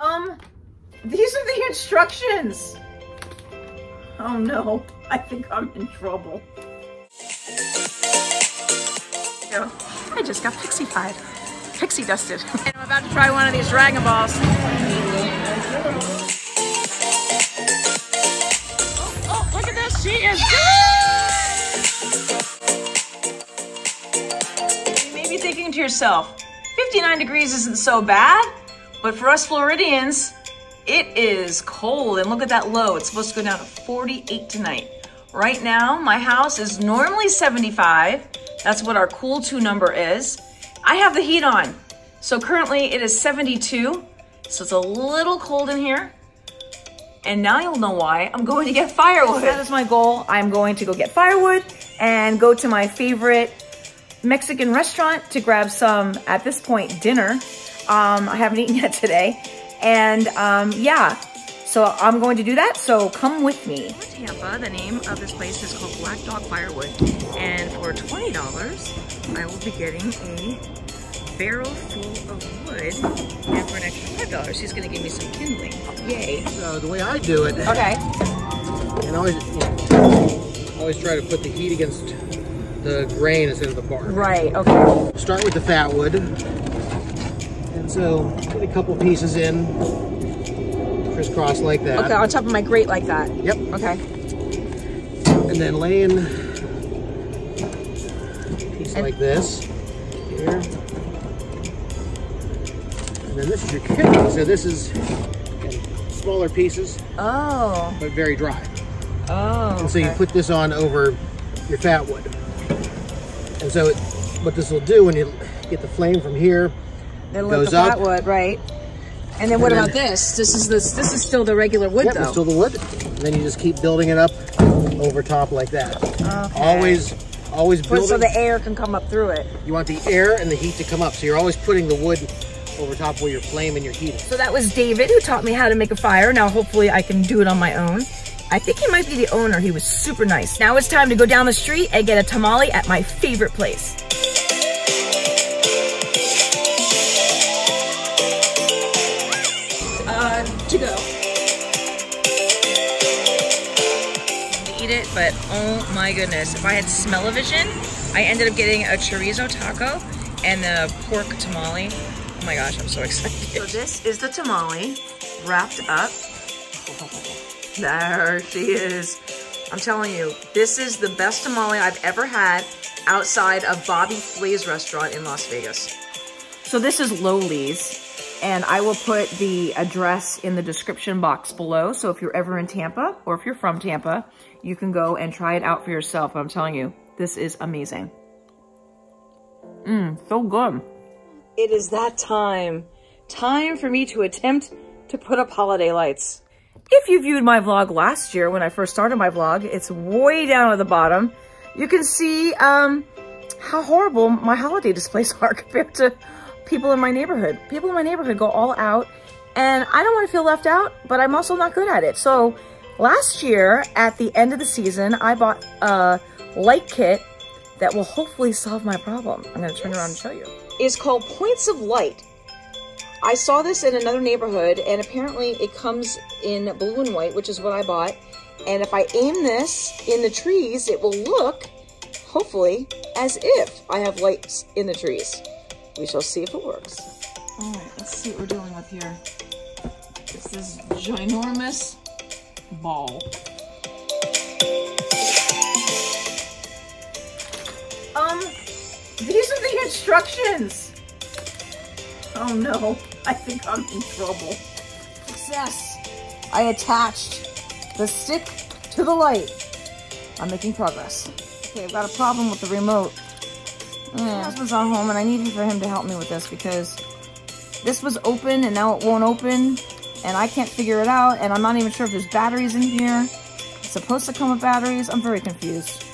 Um, these are the instructions. Oh no, I think I'm in trouble. I just got pixie-fied. Pixie dusted. and I'm about to try one of these Dragon Balls. Oh, oh, look at this. She is good. You may be thinking to yourself, 59 degrees isn't so bad, but for us Floridians, it is cold. And look at that low. It's supposed to go down to 48 tonight. Right now, my house is normally 75. That's what our cool two number is. I have the heat on. So currently it is 72. So it's a little cold in here. And now you'll know why I'm going to get firewood. That is my goal. I'm going to go get firewood and go to my favorite Mexican restaurant to grab some, at this point, dinner. Um, I haven't eaten yet today. And um, yeah, so I'm going to do that, so come with me. In Tampa, the name of this place is called Black Dog Firewood. And for $20, I will be getting a barrel full of wood. And for an extra $5, she's gonna give me some kindling. Yay. So the way I do it, Okay. and always, you know, always try to put the heat against the grain instead of the bark. Right, okay. Start with the fat wood. And so get a couple pieces in, crisscross like that. Okay, on top of my grate like that. Yep. Okay. And then lay in a piece And- like this here. And then this is your kindling. So this is again, smaller pieces, Oh. but very dry. Oh. And so you put this on over your fat wood. And so it, what this will do when you get the flame from here, Then goes the up. wood, right? And then what And then- about this? This is this. This is still the regular wood yep, though. it's still the wood. And then you just keep building it up over top like that. Okay. Always, always But building. so the air can come up through it. you want the air and the heat to come up. So you're always putting the wood over top where your flame and your heat is. So that was David who taught me how to make a fire. Now hopefully I can do it on my own. I think he might be the owner. He was super nice. Now it's time to go down the street and get a tamale at my favorite place. But oh my goodness. If I had smell-o-vision, I ended up getting a chorizo taco and the pork tamale. Oh my gosh, I'm so excited. So this is the tamale wrapped up. There she is. I'm telling you, this is the best tamale I've ever had outside of Bobby Flay's restaurant in Las Vegas. So this is Lolis, and I will put the address in the description box below. So if you're ever in Tampa, or if you're from Tampa, you can go and try it out for yourself. I'm telling you, this is amazing. Mmm, so good. It is that time. Time for me to attempt to put up holiday lights. If you viewed my vlog last year when I first started my vlog, it's way down at the bottom. You can see um, how horrible my holiday displays are compared to people in my neighborhood. People in my neighborhood go all out and I don't want to feel left out, but I'm also not good at it. So last year at the end of the season, I bought a light kit that will hopefully solve my problem. I'm going to turn around and show you. Is called Points of Light. I saw this in another neighborhood and apparently it comes in blue and white, which is what I bought. And if I aim this in the trees, it will look, hopefully, as if I have lights in the trees. We shall see if it works. All right, let's see what we're dealing with here. It's this ginormous ball. Um, these are the instructions. Oh no, I think I'm in trouble. Success! I attached the stick to the light. I'm making progress. Okay, I've got a problem with the remote. My husband's not home and I need for him to help me with this because this was open and now it won't open and I can't figure it out and I'm not even sure if there's batteries in here. It's supposed to come with batteries. I'm very confused.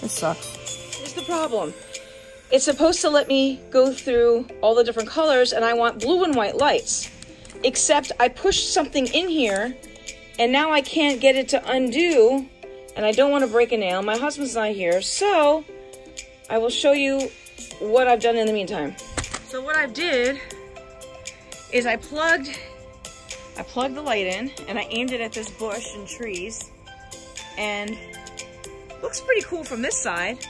This sucks. Here's the problem. It's supposed to let me go through all the different colors and I want blue and white lights. Except I pushed something in here and now I can't get it to undo and I don't want to break a nail. My husband's not here, so I will show you what I've done in the meantime. So what I did is I plugged I plugged the light in and I aimed it at this bush and trees and looks pretty cool from this side.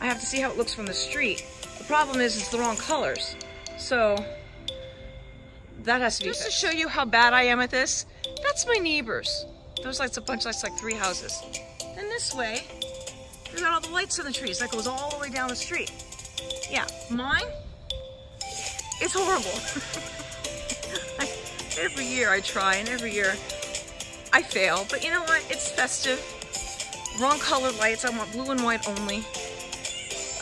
I have to see how it looks from the street. The problem is it's the wrong colors. So that has to be Just to show you how bad I am at this, that's my neighbors. Those lights a bunch, that's like three houses. And this way, got all the lights in the trees. That goes all the way down the street. Yeah, mine, it's horrible. every year I try and every year I fail. But you know what? It's festive. Wrong color lights. I want blue and white only.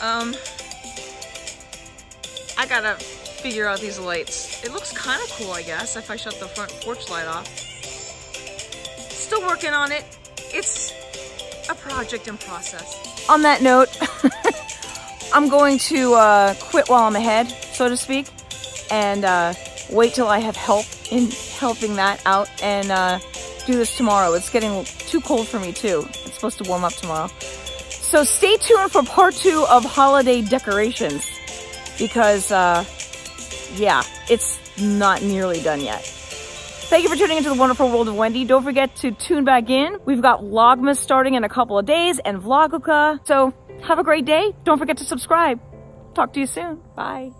Um, I gotta figure out these lights. It looks kind of cool, I guess, if I shut the front porch light off. Still working on it. It's a project in process. On that note, I'm going to uh, quit while I'm ahead, so to speak, and uh, wait till I have help in helping that out and uh, do this tomorrow. It's getting too cold for me too. It's supposed to warm up tomorrow. So stay tuned for part two of holiday decorations because, uh, yeah, it's not nearly done yet. Thank you for tuning into the wonderful world of Wendy. Don't forget to tune back in. We've got Vlogmas starting in a couple of days and Vlogukkah. So have a great day. Don't forget to subscribe. Talk to you soon. Bye.